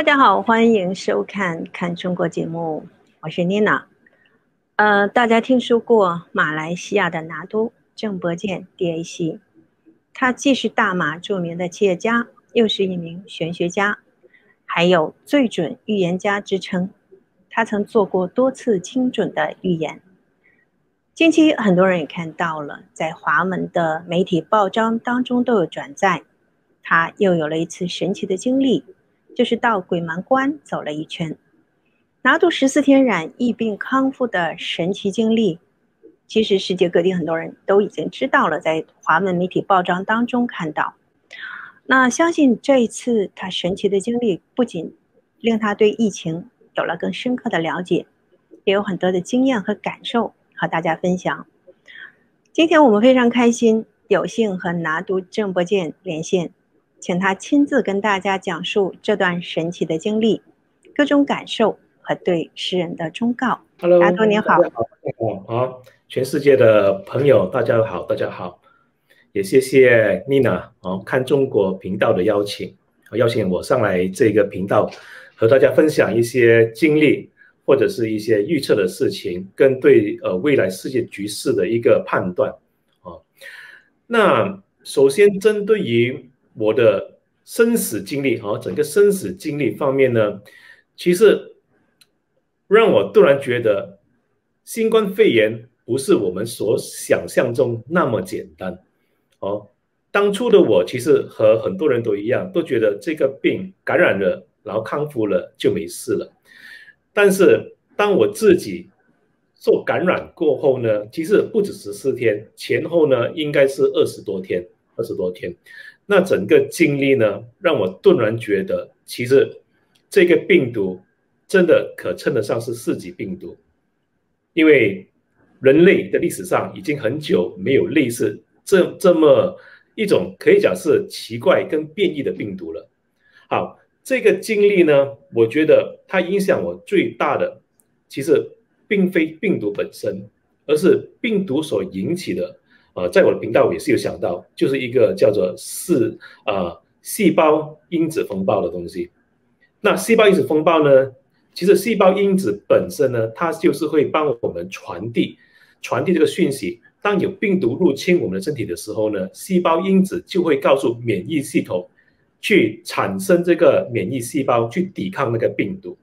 大家好，欢迎收看《看中国》节目，我是 Nina。呃，大家听说过马来西亚的拿督郑伯健 DAC？他既是大马著名的企业家，又是一名玄学家，还有最准预言家之称。他曾做过多次精准的预言。近期很多人也看到了，在华门的媒体报章当中都有转载，他又有了一次神奇的经历。就是到鬼门关走了一圈，拿度十四天染疫病康复的神奇经历，其实世界各地很多人都已经知道了，在华文媒体报章当中看到。那相信这一次他神奇的经历，不仅令他对疫情有了更深刻的了解，也有很多的经验和感受和大家分享。今天我们非常开心，有幸和拿督郑伯健连线。请他亲自跟大家讲述这段神奇的经历、各种感受和对诗人的忠告。Hello，阿多你好，好，全世界的朋友大家好，大家好，也谢谢 Nina 哦，看中国频道的邀请，邀请我上来这个频道和大家分享一些经历或者是一些预测的事情，跟对呃未来世界局势的一个判断啊。那首先针对于我的生死经历啊，整个生死经历方面呢，其实让我突然觉得，新冠肺炎不是我们所想象中那么简单。哦，当初的我其实和很多人都一样，都觉得这个病感染了，然后康复了就没事了。但是当我自己受感染过后呢，其实不止十四天，前后呢应该是二十多天，二十多天。那整个经历呢，让我顿然觉得，其实这个病毒真的可称得上是四级病毒，因为人类的历史上已经很久没有类似这这么一种可以讲是奇怪跟变异的病毒了。好，这个经历呢，我觉得它影响我最大的，其实并非病毒本身，而是病毒所引起的。呃，在我的频道也是有想到，就是一个叫做是啊细胞因子风暴的东西。那细胞因子风暴呢，其实细胞因子本身呢，它就是会帮我们传递传递这个讯息。当有病毒入侵我们的身体的时候呢，细胞因子就会告诉免疫系统去产生这个免疫细胞去抵抗那个病毒。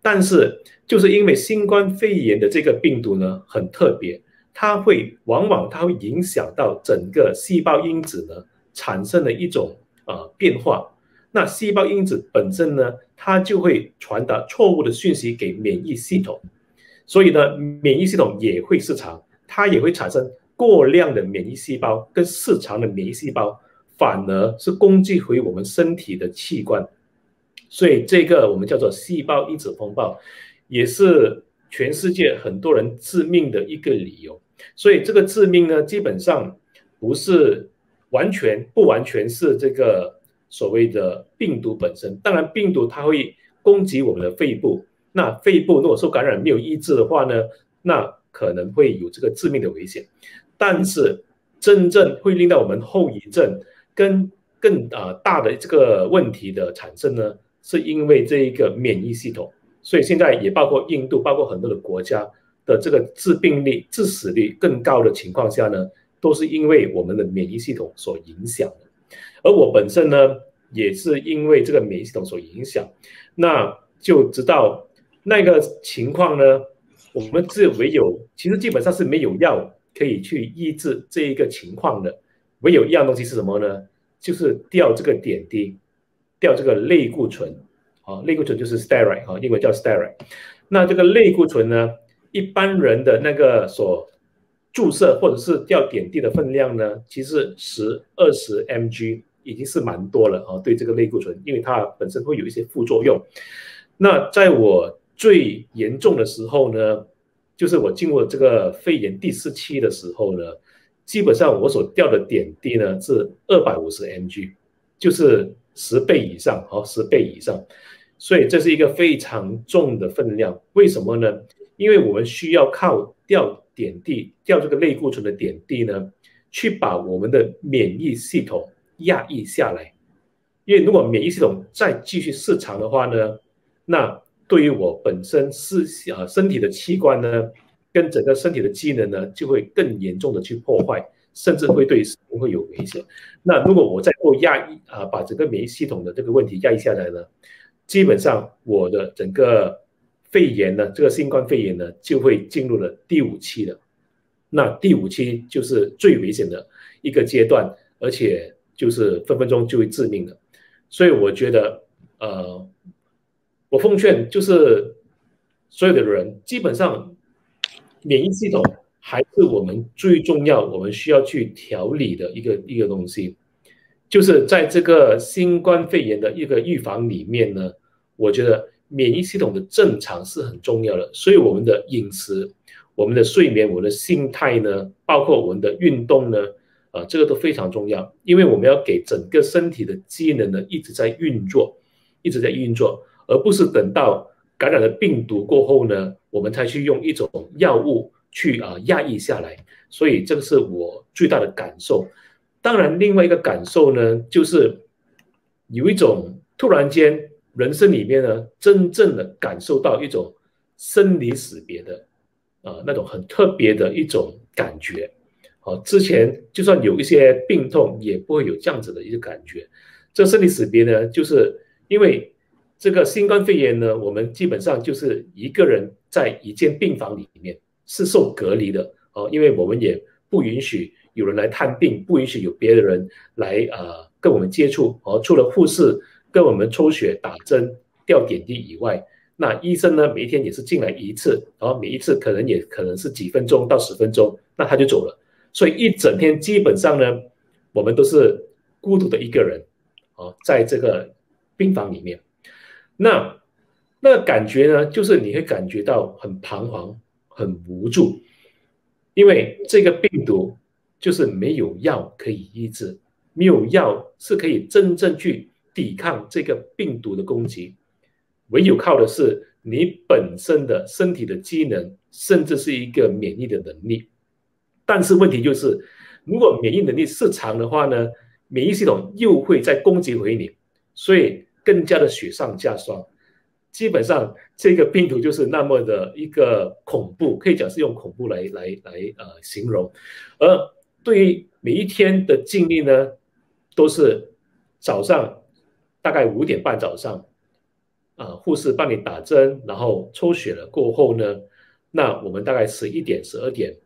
但是就是因为新冠肺炎的这个病毒呢，很特别。它会往往它会影响到整个细胞因子呢产生的一种呃变化，那细胞因子本身呢，它就会传达错误的讯息给免疫系统，所以呢，免疫系统也会失常，它也会产生过量的免疫细胞跟失常的免疫细胞，反而是攻击回我们身体的器官，所以这个我们叫做细胞因子风暴，也是。全世界很多人致命的一个理由，所以这个致命呢，基本上不是完全不完全是这个所谓的病毒本身。当然，病毒它会攻击我们的肺部，那肺部如果受感染没有医治的话呢，那可能会有这个致命的危险。但是，真正会令到我们后遗症跟更啊大的这个问题的产生呢，是因为这一个免疫系统。所以现在也包括印度，包括很多的国家的这个致病率、致死率更高的情况下呢，都是因为我们的免疫系统所影响的。而我本身呢，也是因为这个免疫系统所影响，那就知道那个情况呢，我们是唯有，其实基本上是没有药可以去抑制这一个情况的，唯有一样东西是什么呢？就是吊这个点滴，吊这个类固醇。啊，类固醇就是 steroid 啊，英文叫 steroid。那这个类固醇呢，一般人的那个所注射或者是吊点滴的分量呢，其实十二十 mg 已经是蛮多了啊。对这个类固醇，因为它本身会有一些副作用。那在我最严重的时候呢，就是我进入这个肺炎第四期的时候呢，基本上我所吊的点滴呢是二百五十 mg，就是十倍以上啊，十倍以上。所以这是一个非常重的分量，为什么呢？因为我们需要靠掉点滴、掉这个类固醇的点滴呢，去把我们的免疫系统压抑下来。因为如果免疫系统再继续失常的话呢，那对于我本身是啊身体的器官呢，跟整个身体的机能呢，就会更严重的去破坏，甚至会对会有危险。那如果我再过压抑啊，把整个免疫系统的这个问题压抑下来呢，基本上我的整个肺炎呢，这个新冠肺炎呢，就会进入了第五期了。那第五期就是最危险的一个阶段，而且就是分分钟就会致命的。所以我觉得，呃，我奉劝就是所有的人，基本上免疫系统还是我们最重要、我们需要去调理的一个一个东西。就是在这个新冠肺炎的一个预防里面呢，我觉得免疫系统的正常是很重要的。所以我们的饮食、我们的睡眠、我们的心态呢，包括我们的运动呢。啊，这个都非常重要，因为我们要给整个身体的机能呢一直在运作，一直在运作，而不是等到感染了病毒过后呢，我们才去用一种药物去啊压抑下来。所以这个是我最大的感受。当然，另外一个感受呢，就是有一种突然间人生里面呢，真正的感受到一种生离死别的啊那种很特别的一种感觉。好，之前就算有一些病痛，也不会有这样子的一个感觉。这生离死别呢，就是因为这个新冠肺炎呢，我们基本上就是一个人在一间病房里面是受隔离的哦，因为我们也不允许有人来探病，不允许有别的人来呃跟我们接触哦。除了护士跟我们抽血、打针、吊点滴以外，那医生呢，每一天也是进来一次，然后每一次可能也可能是几分钟到十分钟，那他就走了。所以一整天基本上呢，我们都是孤独的一个人，哦，在这个病房里面，那那感觉呢，就是你会感觉到很彷徨、很无助，因为这个病毒就是没有药可以医治，没有药是可以真正去抵抗这个病毒的攻击，唯有靠的是你本身的身体的机能，甚至是一个免疫的能力。但是问题就是，如果免疫能力失常的话呢，免疫系统又会再攻击回你，所以更加的雪上加霜。基本上这个病毒就是那么的一个恐怖，可以讲是用恐怖来来来呃形容。而对于每一天的经历呢，都是早上大概五点半早上，啊，护士帮你打针，然后抽血了过后呢，那我们大概十一点十二点。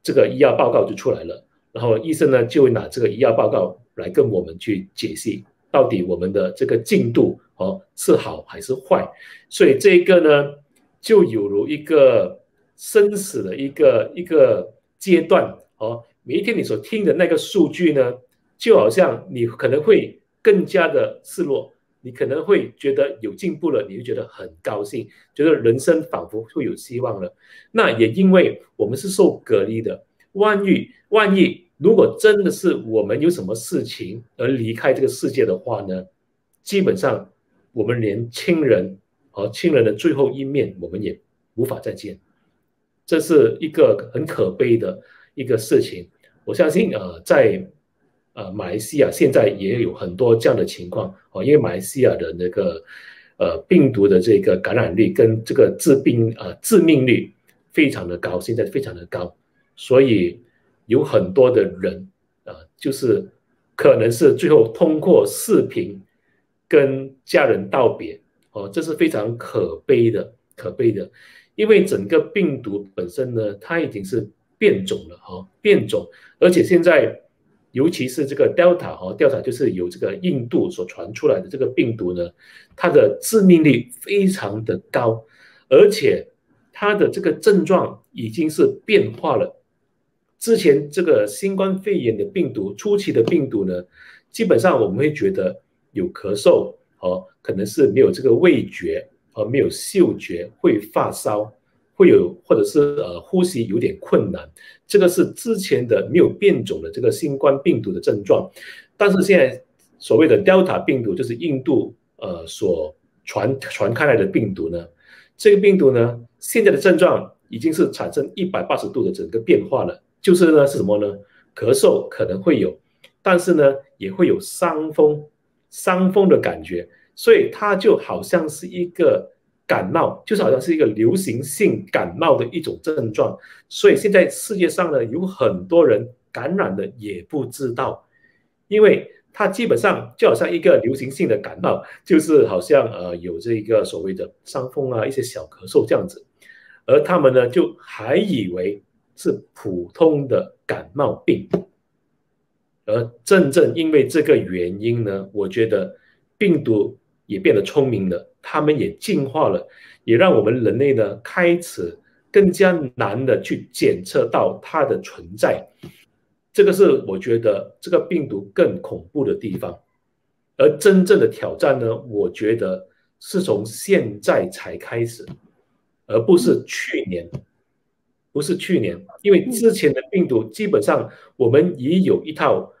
这个医药报告就出来了，然后医生呢就会拿这个医药报告来跟我们去解析，到底我们的这个进度哦是好还是坏。所以这个呢，就有如一个生死的一个一个阶段哦。每一天你所听的那个数据呢，就好像你可能会更加的失落，你可能会觉得有进步了，你就觉得很高兴，觉得人生仿佛会有希望了。那也因为我们是受隔离的，万一万一如果真的是我们有什么事情而离开这个世界的话呢？基本上我们连亲人和亲人的最后一面我们也无法再见，这是一个很可悲的一个事情。我相信呃，在呃马来西亚现在也有很多这样的情况哦，因为马来西亚的那个呃病毒的这个感染率跟这个致病呃致命率。非常的高，现在非常的高，所以有很多的人啊，就是可能是最后通过视频跟家人道别哦，这是非常可悲的，可悲的，因为整个病毒本身呢，它已经是变种了哈，变种，而且现在尤其是这个 Delta 哈，Delta 就是由这个印度所传出来的这个病毒呢，它的致命率非常的高，而且。它的这个症状已经是变化了。之前这个新冠肺炎的病毒初期的病毒呢，基本上我们会觉得有咳嗽哦，可能是没有这个味觉和没有嗅觉，会发烧，会有或者是呃呼吸有点困难，这个是之前的没有变种的这个新冠病毒的症状。但是现在所谓的 Delta 病毒，就是印度呃所传传开来的病毒呢。这个病毒呢，现在的症状已经是产生一百八十度的整个变化了。就是呢，是什么呢？咳嗽可能会有，但是呢，也会有伤风，伤风的感觉，所以它就好像是一个感冒，就是好像是一个流行性感冒的一种症状。所以现在世界上呢，有很多人感染的也不知道，因为它基本上就好像一个流行性的感冒，就是好像呃有这个所谓的伤风啊，一些小咳嗽这样子，而他们呢就还以为是普通的感冒病。而正正因为这个原因呢，我觉得病毒也变得聪明了，他们也进化了，也让我们人类呢开始更加难的去检测到它的存在。这个是我觉得这个病毒更恐怖的地方。而真正的挑战呢，我觉得是从现在才开始，而不是去年，不是去年，因为之前的病毒基本上我们也有一套。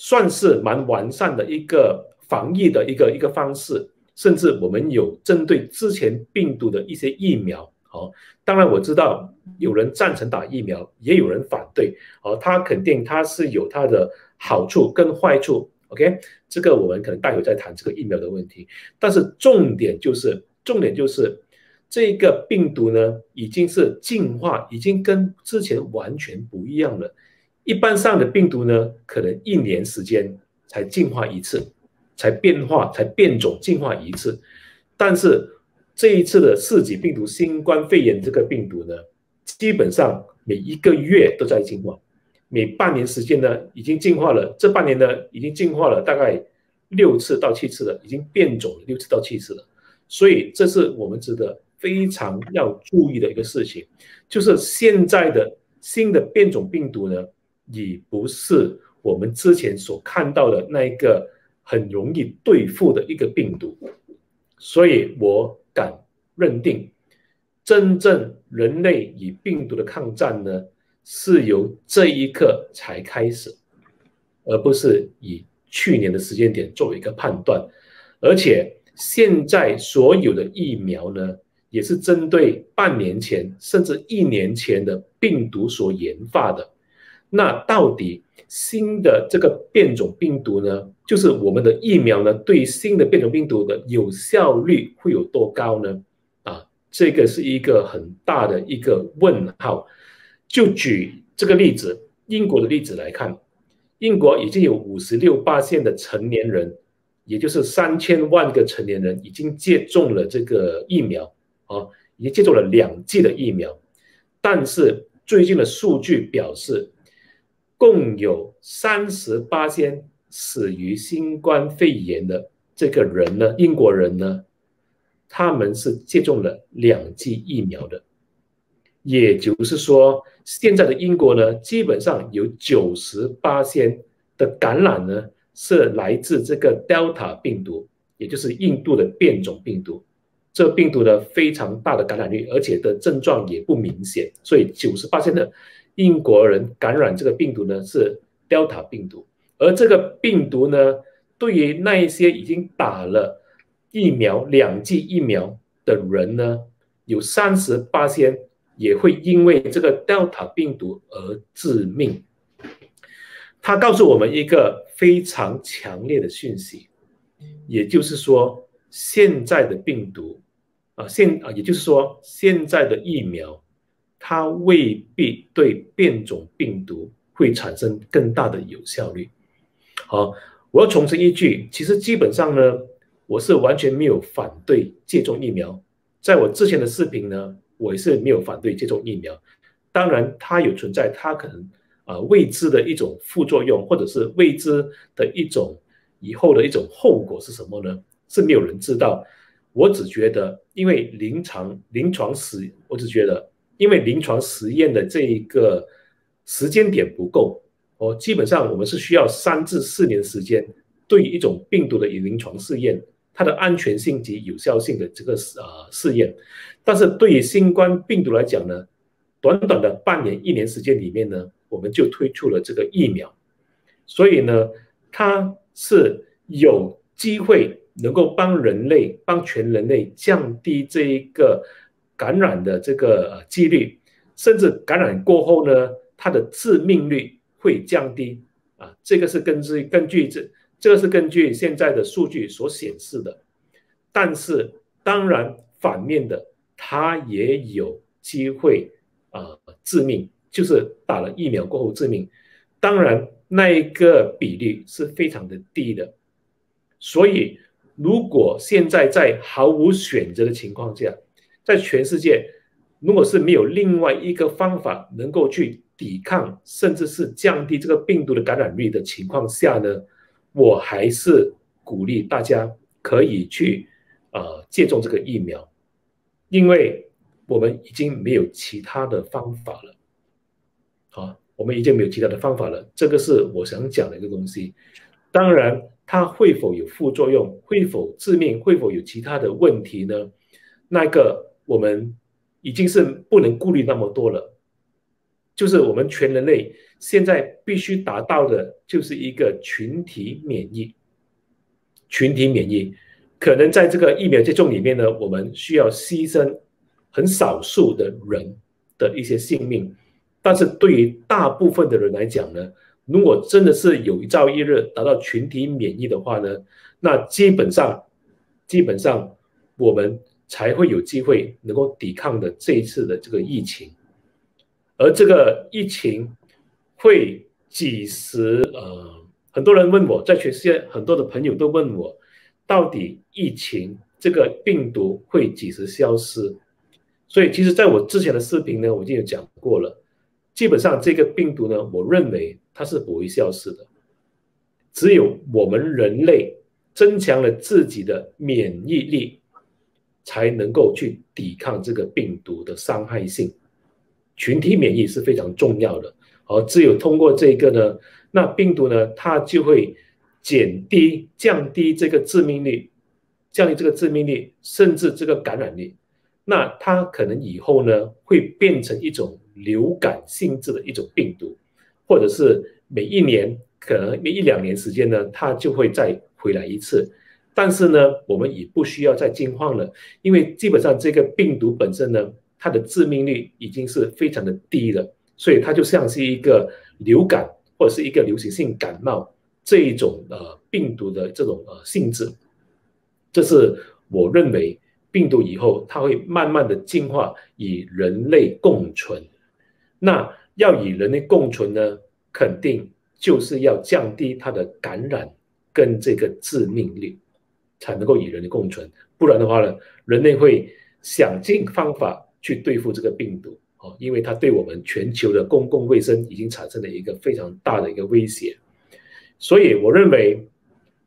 算是蛮完善的一个防疫的一个一个方式，甚至我们有针对之前病毒的一些疫苗。好，当然我知道有人赞成打疫苗，也有人反对。好，它肯定它是有它的好处跟坏处。OK，这个我们可能待会再谈这个疫苗的问题。但是重点就是，重点就是这个病毒呢，已经是进化，已经跟之前完全不一样了。一般上的病毒呢，可能一年时间才进化一次，才变化、才变种进化一次。但是这一次的四级病毒新冠肺炎这个病毒呢，基本上每一个月都在进化，每半年时间呢已经进化了。这半年呢已经进化了大概六次到七次了，已经变种了六次到七次了。所以这是我们值得非常要注意的一个事情，就是现在的新的变种病毒呢。已不是我们之前所看到的那一个很容易对付的一个病毒，所以我敢认定，真正人类与病毒的抗战呢，是由这一刻才开始，而不是以去年的时间点作为一个判断。而且现在所有的疫苗呢，也是针对半年前甚至一年前的病毒所研发的。那到底新的这个变种病毒呢？就是我们的疫苗呢，对新的变种病毒的有效率会有多高呢？啊，这个是一个很大的一个问号。就举这个例子，英国的例子来看，英国已经有五十六八线的成年人，也就是三千万个成年人已经接种了这个疫苗啊，已经接种了两剂的疫苗。但是最近的数据表示。共有三十八千死于新冠肺炎的这个人呢，英国人呢，他们是接种了两剂疫苗的，也就是说，现在的英国呢，基本上有九十八千的感染呢是来自这个 Delta 病毒，也就是印度的变种病毒。这病毒呢非常大的感染率，而且的症状也不明显，所以九十八千的。英国人感染这个病毒呢是 Delta 病毒，而这个病毒呢，对于那一些已经打了疫苗两剂疫苗的人呢，有三十八千也会因为这个 Delta 病毒而致命。他告诉我们一个非常强烈的讯息，也就是说，现在的病毒啊，现啊，也就是说，现在的疫苗。它未必对变种病毒会产生更大的有效率。好，我要重申一句，其实基本上呢，我是完全没有反对接种疫苗。在我之前的视频呢，我也是没有反对接种疫苗。当然，它有存在它可能啊未知的一种副作用，或者是未知的一种以后的一种后果是什么呢？是没有人知道。我只觉得，因为临床临床实，我只觉得。因为临床实验的这一个时间点不够，哦，基本上我们是需要三至四年时间，对一种病毒的临床试验，它的安全性及有效性的这个呃试验，但是对于新冠病毒来讲呢，短短的半年一年时间里面呢，我们就推出了这个疫苗，所以呢，它是有机会能够帮人类帮全人类降低这一个。感染的这个几率，甚至感染过后呢，它的致命率会降低啊。这个是根据根据这这个是根据现在的数据所显示的。但是当然反面的，它也有机会啊致命，就是打了疫苗过后致命。当然那一个比例是非常的低的。所以如果现在在毫无选择的情况下，在全世界，如果是没有另外一个方法能够去抵抗，甚至是降低这个病毒的感染率的情况下呢，我还是鼓励大家可以去呃接种这个疫苗，因为我们已经没有其他的方法了。好，我们已经没有其他的方法了，这个是我想讲的一个东西。当然，它会否有副作用，会否致命，会否有其他的问题呢？那个。我们已经是不能顾虑那么多了，就是我们全人类现在必须达到的，就是一个群体免疫。群体免疫可能在这个疫苗接种里面呢，我们需要牺牲很少数的人的一些性命，但是对于大部分的人来讲呢，如果真的是有一朝一日达到群体免疫的话呢，那基本上基本上我们。才会有机会能够抵抗的这一次的这个疫情，而这个疫情会几时？呃，很多人问我在全世界很多的朋友都问我，到底疫情这个病毒会几时消失？所以，其实在我之前的视频呢，我已经有讲过了。基本上，这个病毒呢，我认为它是不会消失的，只有我们人类增强了自己的免疫力。才能够去抵抗这个病毒的伤害性，群体免疫是非常重要的。而只有通过这个呢，那病毒呢，它就会减低、降低这个致命率，降低这个致命率，甚至这个感染率。那它可能以后呢，会变成一种流感性质的一种病毒，或者是每一年可能每一两年时间呢，它就会再回来一次。但是呢，我们也不需要再惊慌了，因为基本上这个病毒本身呢，它的致命率已经是非常的低了，所以它就像是一个流感或者是一个流行性感冒这一种呃病毒的这种呃性质。这是我认为病毒以后它会慢慢的进化与人类共存。那要与人类共存呢，肯定就是要降低它的感染跟这个致命率。才能够与人类共存，不然的话呢，人类会想尽方法去对付这个病毒哦，因为它对我们全球的公共卫生已经产生了一个非常大的一个威胁。所以我认为，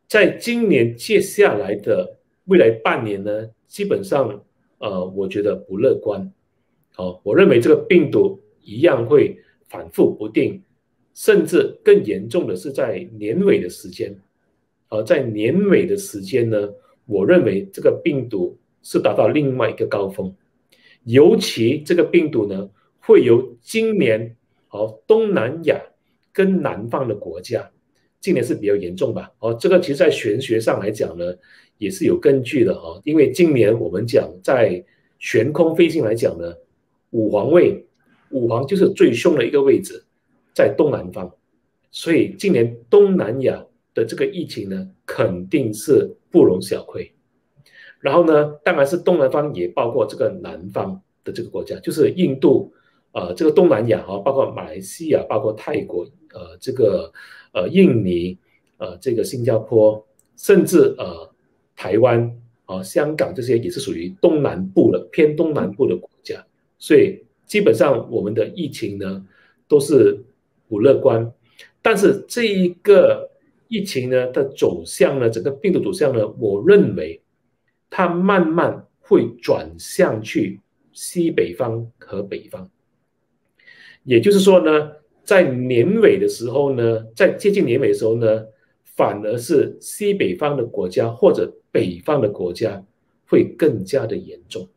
在今年接下来的未来半年呢，基本上呃，我觉得不乐观。哦，我认为这个病毒一样会反复不定，甚至更严重的是在年尾的时间。而在年尾的时间呢，我认为这个病毒是达到另外一个高峰，尤其这个病毒呢，会由今年哦东南亚跟南方的国家，今年是比较严重吧？哦，这个其实在玄学上来讲呢，也是有根据的哦，因为今年我们讲在悬空飞行来讲呢，五黄位，五黄就是最凶的一个位置，在东南方，所以今年东南亚。的这个疫情呢，肯定是不容小窥。然后呢，当然是东南方也包括这个南方的这个国家，就是印度，呃，这个东南亚啊，包括马来西亚，包括泰国，呃，这个呃印尼，呃，这个新加坡，甚至呃台湾啊，香港这些也是属于东南部的偏东南部的国家。所以基本上我们的疫情呢都是不乐观，但是这一个。疫情呢的走向呢，整个病毒走向呢，我认为它慢慢会转向去西北方和北方。也就是说呢，在年尾的时候呢，在接近年尾的时候呢，反而是西北方的国家或者北方的国家会更加的严重，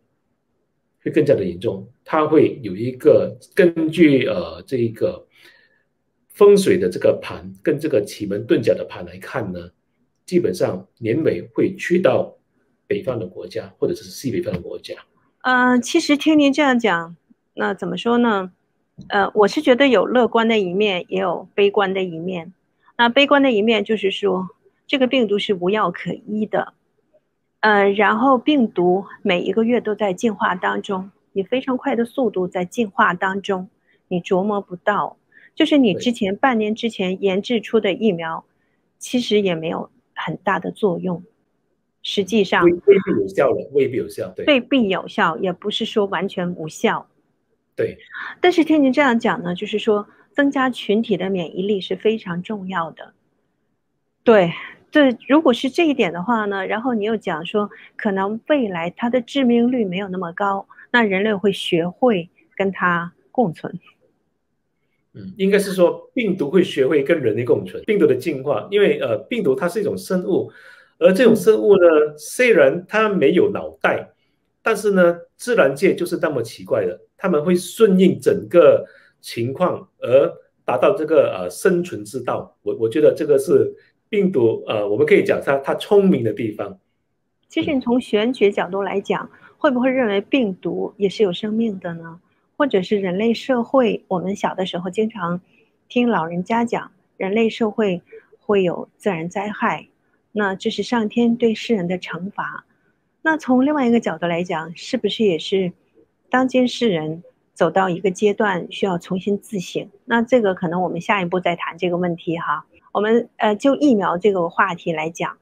会更加的严重。它会有一个根据呃这一个。风水的这个盘跟这个奇门遁甲的盘来看呢，基本上年尾会去到北方的国家或者是西北方的国家。呃，其实听您这样讲，那怎么说呢？呃，我是觉得有乐观的一面，也有悲观的一面。那悲观的一面就是说，这个病毒是无药可医的，呃，然后病毒每一个月都在进化当中，以非常快的速度在进化当中，你琢磨不到，就是你之前半年之前研制出的疫苗，其实也没有很大的作用，实际上未未必有效了，未必有效，对，未必有效，也不是说完全无效，对。但是听您这样讲呢，就是说增加群体的免疫力是非常重要的，对。对，如果是这一点的话呢，然后你又讲说，可能未来它的致命率没有那么高，那人类会学会跟它共存。嗯，应该是说病毒会学会跟人类共存。病毒的进化，因为呃，病毒它是一种生物，而这种生物呢，虽然它没有脑袋，但是呢，自然界就是那么奇怪的，他们会顺应整个情况而达到这个呃生存之道。我我觉得这个是。病毒，呃，我们可以讲它它聪明的地方。其实你从玄学角度来讲，会不会认为病毒也是有生命的呢？或者是人类社会，我们小的时候经常听老人家讲，人类社会会有自然灾害，那这是上天对世人的惩罚。那从另外一个角度来讲，是不是也是当今世人走到一个阶段需要重新自省？那这个可能我们下一步再谈这个问题哈。我们呃，就疫苗这个话题来讲，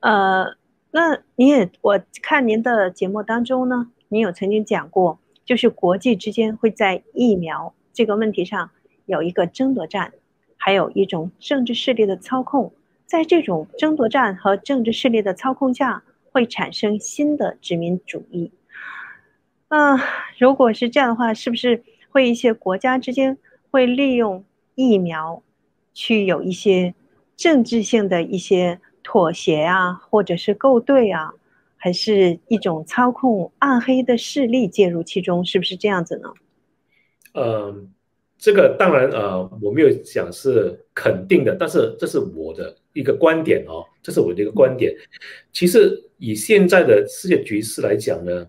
呃，那你也我看您的节目当中呢，您有曾经讲过，就是国际之间会在疫苗这个问题上有一个争夺战，还有一种政治势力的操控，在这种争夺战和政治势力的操控下，会产生新的殖民主义。嗯，如果是这样的话，是不是会一些国家之间会利用疫苗？去有一些政治性的一些妥协啊，或者是构对啊，还是一种操控暗黑的势力介入其中，是不是这样子呢？嗯，这个当然呃，我没有讲是肯定的，但是这是我的一个观点哦，这是我的一个观点。其实以现在的世界局势来讲呢，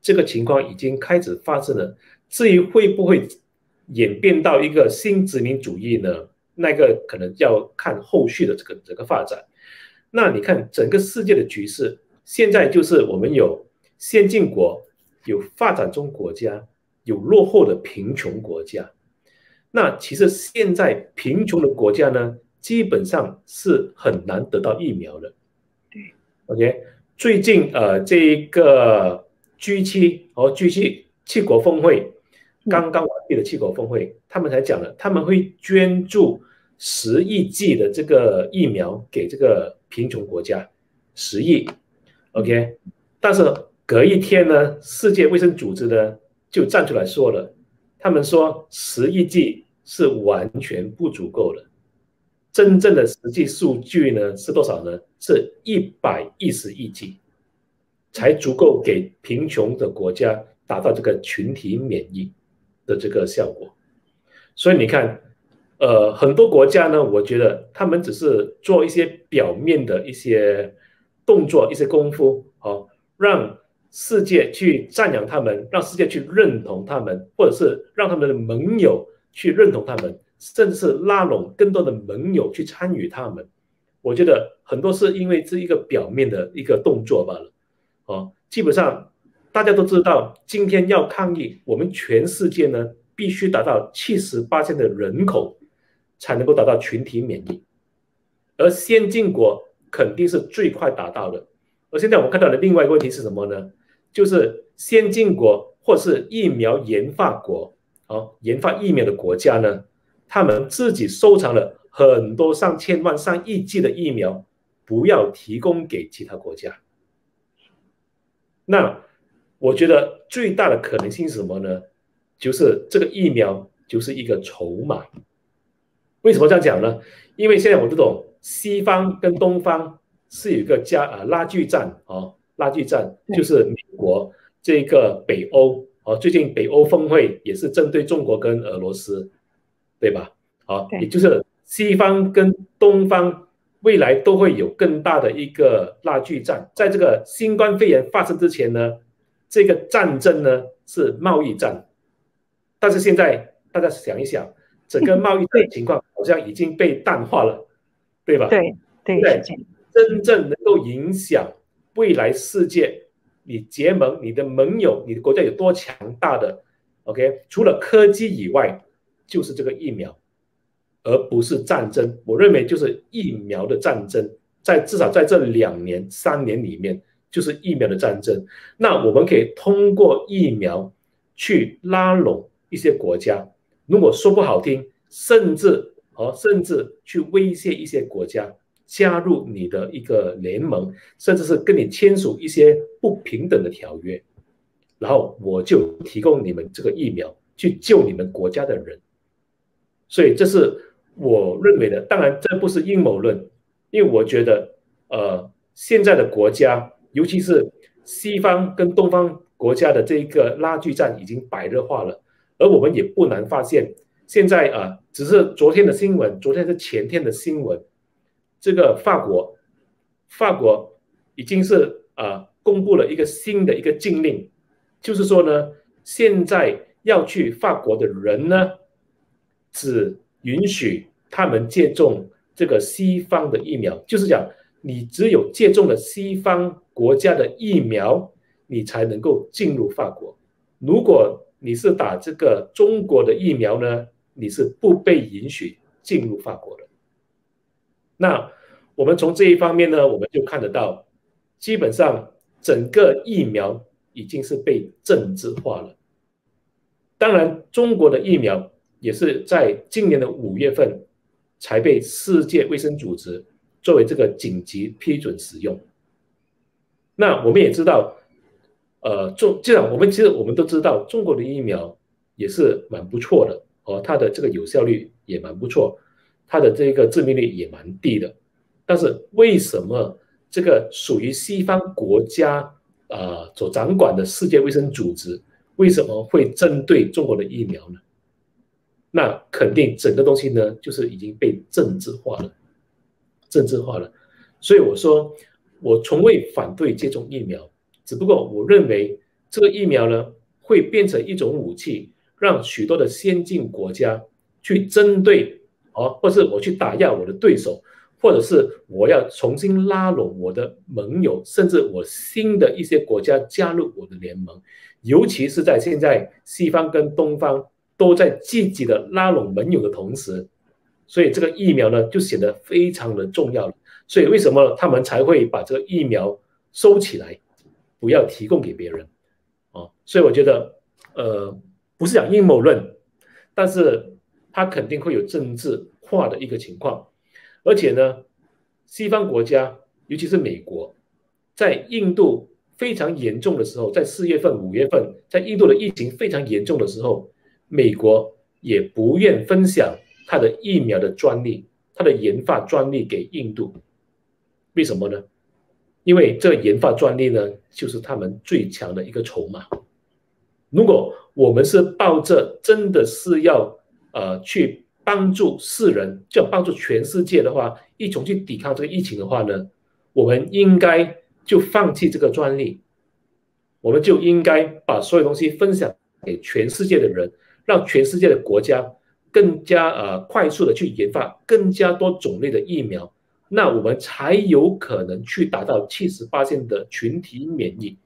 这个情况已经开始发生了。至于会不会演变到一个新殖民主义呢？那个可能要看后续的这个这个发展。那你看整个世界的局势，现在就是我们有先进国，有发展中国家，有落后的贫穷国家。那其实现在贫穷的国家呢，基本上是很难得到疫苗的。对，OK，最近呃这一个 G7 和 G7 七国峰会。刚刚完毕的七国峰会，他们才讲了，他们会捐助十亿剂的这个疫苗给这个贫穷国家，十亿，OK。但是隔一天呢，世界卫生组织呢就站出来说了，他们说十亿剂是完全不足够的，真正的实际数据呢是多少呢？是一百一十亿剂，才足够给贫穷的国家达到这个群体免疫。的这个效果，所以你看，呃，很多国家呢，我觉得他们只是做一些表面的一些动作、一些功夫，好让世界去赞扬他们，让世界去认同他们，或者是让他们的盟友去认同他们，甚至是拉拢更多的盟友去参与他们。我觉得很多是因为这一个表面的一个动作罢了，哦，基本上。大家都知道，今天要抗疫，我们全世界呢必须达到七十八千的人口才能够达到群体免疫，而先进国肯定是最快达到的。而现在我们看到的另外一个问题是什么呢？就是先进国或是疫苗研发国，啊，研发疫苗的国家呢，他们自己收藏了很多上千万、上亿剂的疫苗，不要提供给其他国家。那。我觉得最大的可能性是什么呢？就是这个疫苗就是一个筹码。为什么这样讲呢？因为现在我们都懂，西方跟东方是有一个加啊拉锯战啊，拉锯战就是美国这个北欧啊，最近北欧峰会也是针对中国跟俄罗斯，对吧？好，也就是西方跟东方未来都会有更大的一个拉锯战。在这个新冠肺炎发生之前呢？这个战争呢是贸易战，但是现在大家想一想，整个贸易的情况好像已经被淡化了，对吧？对对对。真正能够影响未来世界，你结盟、你的盟友、你的国家有多强大的？OK，除了科技以外，就是这个疫苗，而不是战争。我认为就是疫苗的战争，在至少在这两年、三年里面，就是疫苗的战争。那我们可以通过疫苗去拉拢一些国家，如果说不好听，甚至哦，甚至去威胁一些国家。加入你的一个联盟，甚至是跟你签署一些不平等的条约，然后我就提供你们这个疫苗去救你们国家的人，所以这是我认为的。当然，这不是阴谋论，因为我觉得，呃，现在的国家，尤其是西方跟东方国家的这一个拉锯战已经白热化了，而我们也不难发现，现在啊，只是昨天的新闻，昨天是前天的新闻。这个法国，法国已经是啊公布了一个新的一个禁令，就是说呢，现在要去法国的人呢，只允许他们接种这个西方的疫苗，就是讲你只有接种了西方国家的疫苗，你才能够进入法国。如果你是打这个中国的疫苗呢，你是不被允许进入法国的。那我们从这一方面呢，我们就看得到，基本上整个疫苗已经是被政治化了。当然，中国的疫苗也是在今年的五月份才被世界卫生组织作为这个紧急批准使用。那我们也知道，呃，中这样我们其实我们都知道，中国的疫苗也是蛮不错的哦，它的这个有效率也蛮不错。它的这个致命率也蛮低的，但是为什么这个属于西方国家啊所掌管的世界卫生组织为什么会针对中国的疫苗呢？那肯定整个东西呢就是已经被政治化了，政治化了。所以我说我从未反对接种疫苗，只不过我认为这个疫苗呢会变成一种武器，让许多的先进国家去针对。哦，或是我去打压我的对手，或者是我要重新拉拢我的盟友，甚至我新的一些国家加入我的联盟，尤其是在现在西方跟东方都在积极的拉拢盟友的同时，所以这个疫苗呢就显得非常的重要了。所以为什么他们才会把这个疫苗收起来，不要提供给别人？哦，所以我觉得，呃，不是讲阴谋论，但是。它肯定会有政治化的一个情况，而且呢，西方国家，尤其是美国，在印度非常严重的时候，在四月份、五月份，在印度的疫情非常严重的时候，美国也不愿分享它的疫苗的专利、它的研发专利给印度。为什么呢？因为这研发专利呢，就是他们最强的一个筹码。如果我们是抱着真的是要呃，去帮助世人，就帮助全世界的话，一同去抵抗这个疫情的话呢，我们应该就放弃这个专利，我们就应该把所有东西分享给全世界的人，让全世界的国家更加呃快速的去研发更加多种类的疫苗，那我们才有可能去达到七十八线的群体免疫。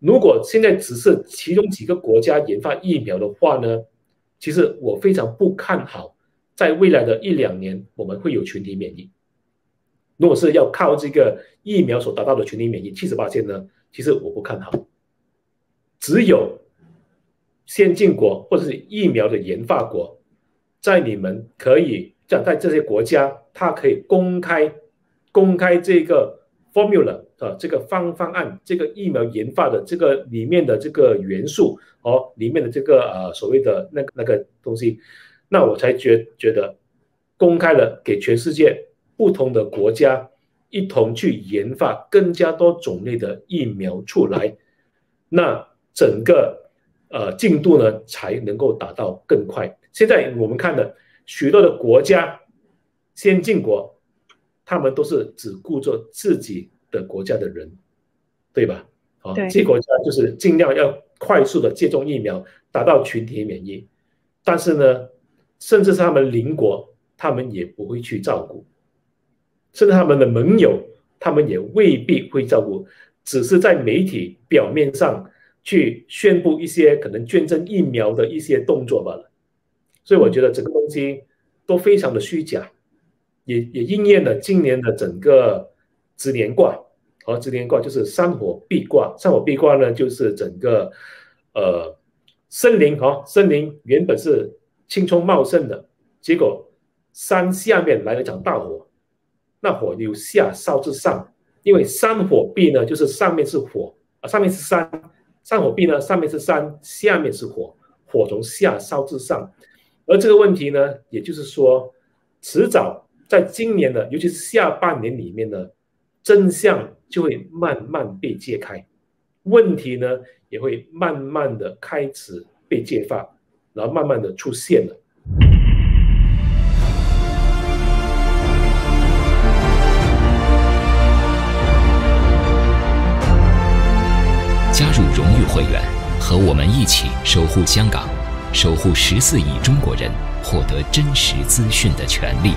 如果现在只是其中几个国家研发疫苗的话呢？其实我非常不看好，在未来的一两年我们会有群体免疫。如果是要靠这个疫苗所达到的群体免疫七十八线呢？其实我不看好。只有先进国或者是疫苗的研发国，在你们可以在在这些国家，它可以公开公开这个 formula 啊，这个方方案，这个疫苗研发的这个里面的这个元素。哦，里面的这个呃所谓的那个那个东西，那我才觉觉得公开了给全世界不同的国家一同去研发更加多种类的疫苗出来，那整个呃进度呢才能够达到更快。现在我们看的许多的国家先进国，他们都是只顾着自己的国家的人，对吧？好，这国家就是尽量要。快速的接种疫苗，达到群体免疫，但是呢，甚至是他们邻国，他们也不会去照顾，甚至他们的盟友他们也未必会照顾，只是在媒体表面上去宣布一些可能捐赠疫苗的一些动作罢了。所以我觉得整个东西都非常的虚假，也也应验了今年的整个值年卦。而值年卦就是山火壁卦，山火壁卦呢，就是整个呃森林哈，森林原本是青葱茂盛的，结果山下面来了一场大火，那火由下烧至上，因为山火壁呢，就是上面是火啊，上面是山，山火壁呢，上面是山，下面是火，火从下烧至上，而这个问题呢，也就是说，迟早在今年的，尤其是下半年里面呢。真相就会慢慢被揭开，问题呢也会慢慢的开始被揭发，然后慢慢的出现了。加入荣誉会员，和我们一起守护香港，守护十四亿中国人获得真实资讯的权利。